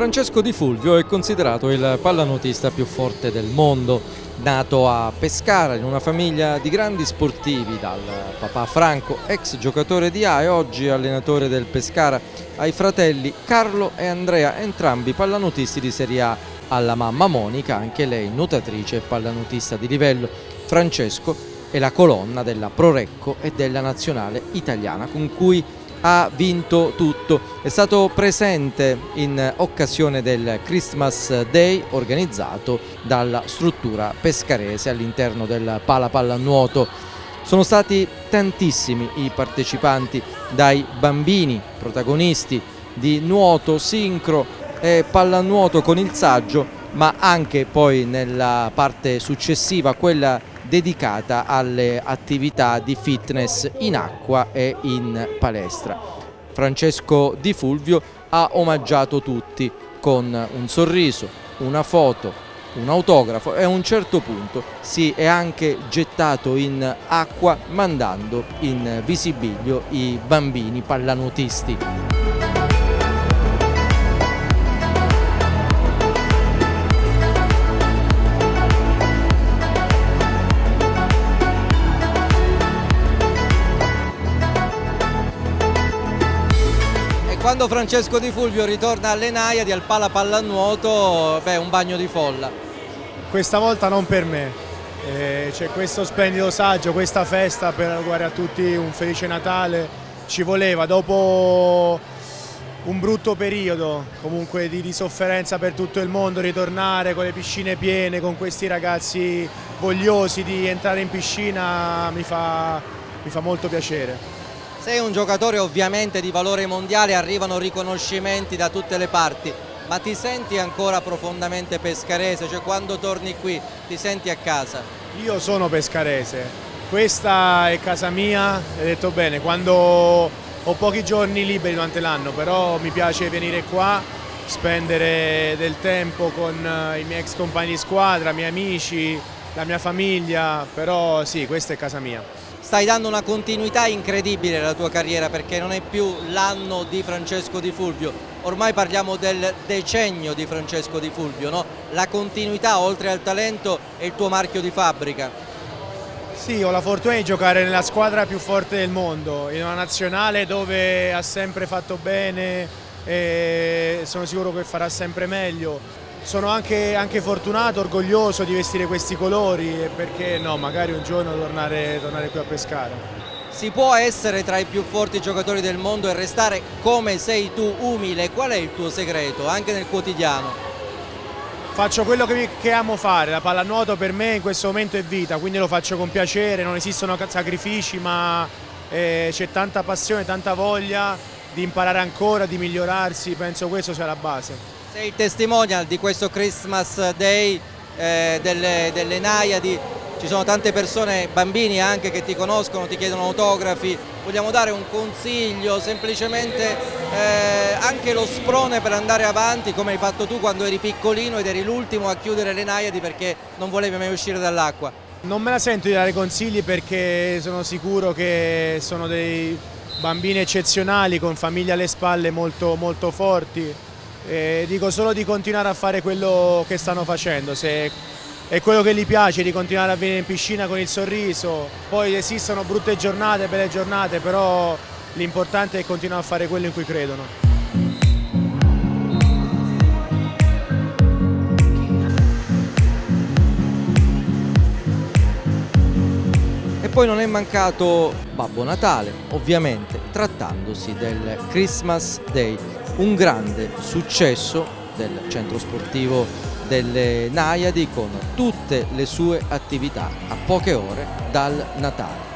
Francesco Di Fulvio è considerato il pallanotista più forte del mondo, nato a Pescara in una famiglia di grandi sportivi dal papà Franco, ex giocatore di A e oggi allenatore del Pescara, ai fratelli Carlo e Andrea, entrambi pallanotisti di Serie A, alla mamma Monica, anche lei nuotatrice e pallanotista di livello. Francesco è la colonna della Prorecco e della nazionale italiana con cui ha vinto tutto. È stato presente in occasione del Christmas Day organizzato dalla struttura pescarese all'interno del Pala Pallanuoto. Sono stati tantissimi i partecipanti, dai bambini protagonisti di nuoto, sincro e pallanuoto con il saggio, ma anche poi nella parte successiva, quella dedicata alle attività di fitness in acqua e in palestra. Francesco Di Fulvio ha omaggiato tutti con un sorriso, una foto, un autografo e a un certo punto si è anche gettato in acqua mandando in visibilio i bambini pallanuotisti. Quando Francesco Di Fulvio ritorna alle Naiadi al Pala Pallanuoto, beh, un bagno di folla. Questa volta non per me, eh, c'è questo splendido saggio, questa festa per augurare a tutti un felice Natale, ci voleva dopo un brutto periodo comunque di, di, sofferenza per tutto il mondo, ritornare con le piscine piene, con questi ragazzi vogliosi di entrare in piscina mi fa, mi fa molto piacere. Sei un giocatore ovviamente di valore mondiale, arrivano riconoscimenti da tutte le parti, ma ti senti ancora profondamente pescarese? Cioè quando torni qui ti senti a casa? Io sono pescarese, questa è casa mia, hai detto bene, quando ho pochi giorni liberi durante l'anno, però mi piace venire qua, spendere del tempo con eh, i miei ex compagni di squadra, i miei amici, la mia famiglia, però sì, questa è casa mia stai dando una continuità incredibile alla tua carriera perché non è più l'anno di Francesco Di Fulvio, ormai parliamo del decennio di Francesco Di Fulvio, no? la continuità oltre al talento è il tuo marchio di fabbrica. Sì, ho la fortuna di giocare nella squadra più forte del mondo, in una nazionale dove ha sempre fatto bene e sono sicuro che farà sempre meglio sono anche, anche, fortunato, orgoglioso di vestire questi colori e perché no, magari un giorno tornare, tornare qui a pescare. Si può essere tra i più forti giocatori del mondo e restare come sei tu, umile. Qual è il tuo segreto, anche nel quotidiano? Faccio quello che, che amo fare, la pallanuoto per me in questo momento è vita, quindi lo faccio con piacere, non esistono sacrifici ma eh, c'è tanta passione, tanta voglia di imparare ancora, di migliorarsi, penso questo sia la base. Sei il testimonial di questo Christmas Day eh, delle, delle Naiadi, ci sono tante persone, bambini anche che ti conoscono, ti chiedono autografi, vogliamo dare un consiglio, semplicemente eh, anche lo sprone per andare avanti come hai fatto tu quando eri piccolino ed eri l'ultimo a chiudere le Naiadi perché non volevi mai uscire dall'acqua. Non me la sento di dare consigli perché sono sicuro che sono dei bambini eccezionali con famiglie alle spalle molto, molto forti e dico solo di continuare a fare quello che stanno facendo, se è quello che gli piace di continuare a venire in piscina con il sorriso, poi esistono brutte giornate, belle giornate, però l'importante è continuare a fare quello in cui credono. E poi non è mancato Babbo Natale, ovviamente, trattandosi del Christmas Day un grande successo del centro sportivo delle Naiadi con tutte le sue attività a poche ore dal Natale.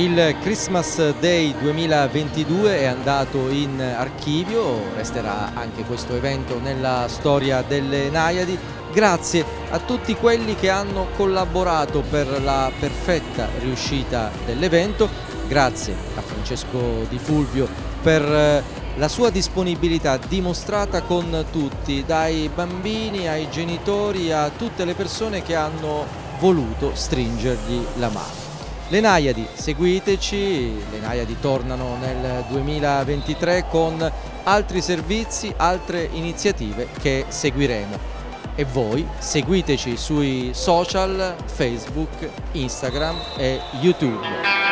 Il Christmas Day 2022 è andato in archivio, resterà anche questo evento nella storia delle Naiadi. Grazie a tutti quelli che hanno collaborato per la perfetta riuscita dell'evento, grazie a Francesco Di Fulvio per eh, la sua disponibilità dimostrata con tutti, dai bambini ai genitori a tutte le persone che hanno voluto stringergli la mano. Le Naiadi, seguiteci, le Naiadi tornano nel 2023 con altri servizi, altre iniziative che seguiremo. E voi seguiteci sui social, Facebook, Instagram e YouTube.